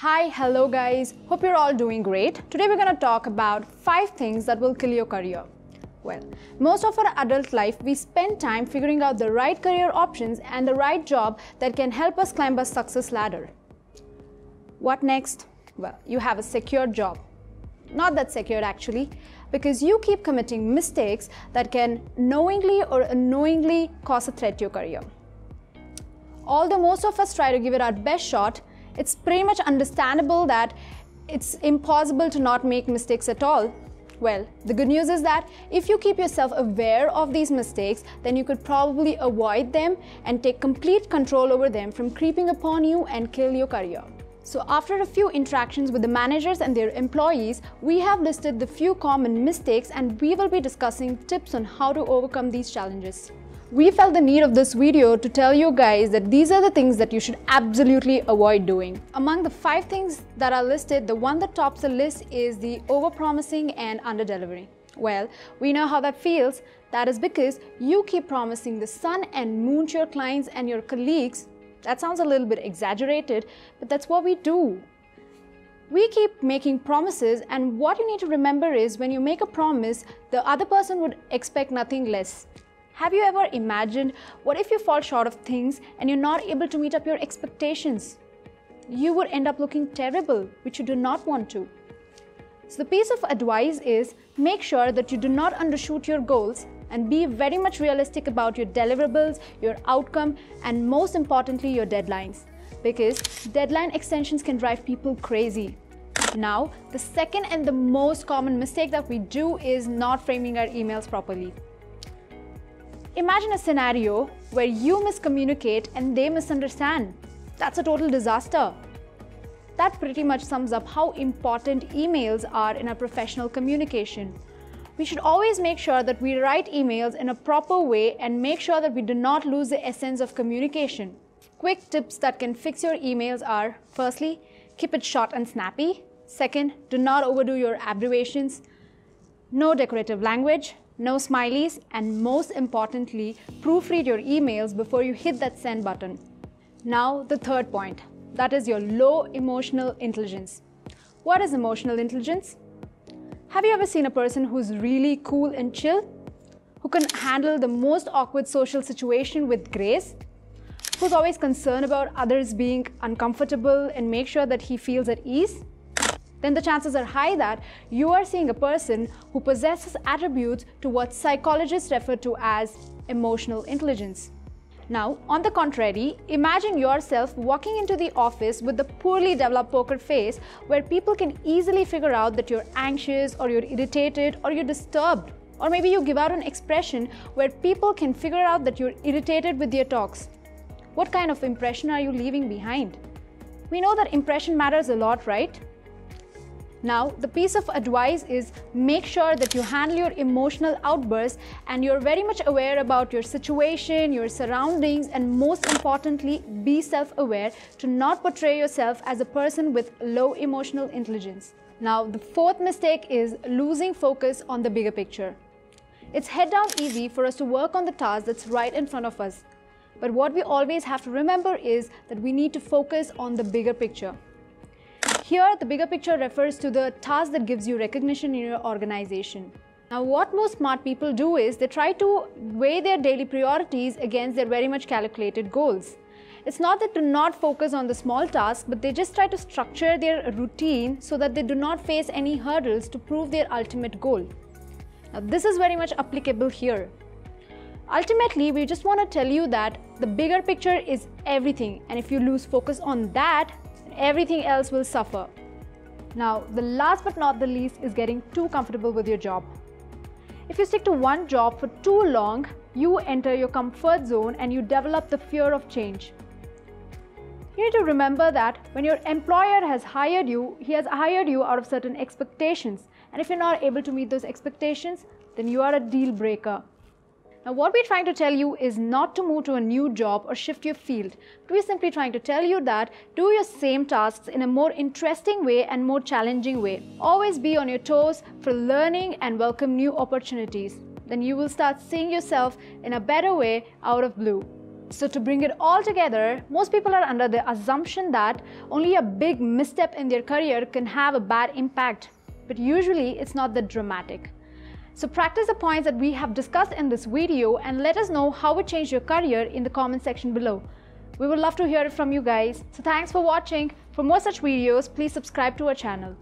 Hi, hello guys. Hope you're all doing great. Today we're going to talk about 5 things that will kill your career. Well, most of our adult life we spend time figuring out the right career options and the right job that can help us climb a success ladder. What next? Well, you have a secure job. Not that secure actually, because you keep committing mistakes that can knowingly or unknowingly cause a threat to your career. Although most of us try to give it our best shot, it's pretty much understandable that it's impossible to not make mistakes at all. Well, the good news is that if you keep yourself aware of these mistakes, then you could probably avoid them and take complete control over them from creeping upon you and kill your career. So after a few interactions with the managers and their employees, we have listed the few common mistakes and we will be discussing tips on how to overcome these challenges. We felt the need of this video to tell you guys that these are the things that you should absolutely avoid doing. Among the five things that are listed, the one that tops the list is the overpromising and underdelivering. Well, we know how that feels. That is because you keep promising the sun and moon to your clients and your colleagues. That sounds a little bit exaggerated, but that's what we do. We keep making promises, and what you need to remember is when you make a promise, the other person would expect nothing less. Have you ever imagined what if you fall short of things and you're not able to meet up your expectations? You would end up looking terrible, which you do not want to. So, the piece of advice is make sure that you do not undershoot your goals and be very much realistic about your deliverables, your outcome, and most importantly, your deadlines. Because deadline extensions can drive people crazy. Now, the second and the most common mistake that we do is not framing our emails properly. Imagine a scenario where you miscommunicate and they misunderstand. That's a total disaster. That pretty much sums up how important emails are in our professional communication. We should always make sure that we write emails in a proper way and make sure that we do not lose the essence of communication. Quick tips that can fix your emails are firstly, keep it short and snappy. Second, do not overdo your abbreviations. No decorative language no smileys, and most importantly, proofread your emails before you hit that send button. Now, the third point that is your low emotional intelligence. What is emotional intelligence? Have you ever seen a person who's really cool and chill? Who can handle the most awkward social situation with grace? Who's always concerned about others being uncomfortable and make sure that he feels at ease? Then the chances are high that you are seeing a person who possesses attributes to what psychologists refer to as emotional intelligence. Now, on the contrary, imagine yourself walking into the office with a poorly developed poker face where people can easily figure out that you're anxious or you're irritated or you're disturbed. Or maybe you give out an expression where people can figure out that you're irritated with your talks. What kind of impression are you leaving behind? We know that impression matters a lot, right? Now, the piece of advice is make sure that you handle your emotional outbursts and you're very much aware about your situation, your surroundings, and most importantly, be self aware to not portray yourself as a person with low emotional intelligence. Now, the fourth mistake is losing focus on the bigger picture. It's head down easy for us to work on the task that's right in front of us. But what we always have to remember is that we need to focus on the bigger picture. Here, the bigger picture refers to the task that gives you recognition in your organization. Now, what most smart people do is they try to weigh their daily priorities against their very much calculated goals. It's not that they do not focus on the small tasks, but they just try to structure their routine so that they do not face any hurdles to prove their ultimate goal. Now, this is very much applicable here. Ultimately, we just want to tell you that the bigger picture is everything, and if you lose focus on that, everything else will suffer. Now, the last but not the least is getting too comfortable with your job. If you stick to one job for too long, you enter your comfort zone and you develop the fear of change. You need to remember that when your employer has hired you, he has hired you out of certain expectations. And if you're not able to meet those expectations, then you are a deal breaker. Now, what we're trying to tell you is not to move to a new job or shift your field. We're simply trying to tell you that do your same tasks in a more interesting way and more challenging way. Always be on your toes for learning and welcome new opportunities. Then you will start seeing yourself in a better way out of blue. So, to bring it all together, most people are under the assumption that only a big misstep in their career can have a bad impact, but usually it's not that dramatic. So, practice the points that we have discussed in this video and let us know how it changed your career in the comment section below. We would love to hear it from you guys. So, thanks for watching. For more such videos, please subscribe to our channel.